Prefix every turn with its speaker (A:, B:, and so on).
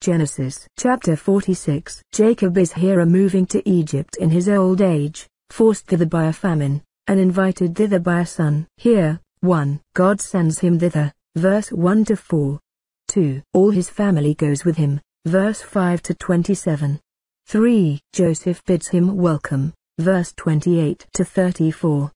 A: Genesis chapter 46 Jacob is here moving to Egypt in his old age, forced thither by a famine, and invited thither by a son. Here, 1. God sends him thither, verse 1 to 4. 2. All his family goes with him, verse 5 to 27. 3. Joseph bids him welcome, verse 28 to 34.